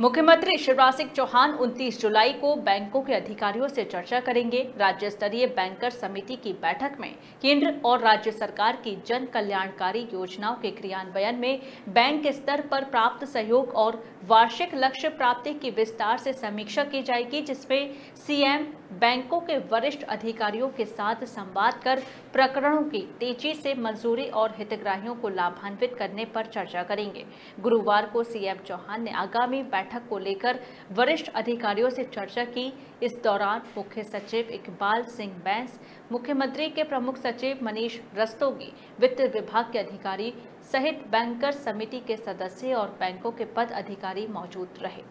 मुख्यमंत्री शिवराज सिंह चौहान 29 जुलाई को बैंकों के अधिकारियों से चर्चा करेंगे। राज्य स्तरीय बैंकर समिति की बैठक में केंद्र और राज्य सरकार की जन कल्याणकारी योजनाओं के क्रियान्वयन में बैंक स्तर पर प्राप्त सहयोग और वार्षिक लक्ष्य प्राप्ति की विस्तार से समीक्षा की जाएगी, जिसमें सीएम बैंकों के वरिष्ठ अधिकारियों के साथ संवाद कर प्रकरणों की तेज़ी से मंजूरी और हितग्राहियों को लाभान्वित करने पर चर्चा करेंगे। गुरुवार को सीएम चौहान ने आगामी को लेकर वरिष्ठ अधिकारियों से चर्चा की। इस दौरान मुख्य सचिव इकबाल सिंह बैंस, मुख्यमंत्री के प्रमुख सचिव मनीष रस्तोगी, वित्त विभाग के अधिकारी सहित बैंकर समिति के सदस्य और बैंकों के पद अधिकारी मौजूद रहे।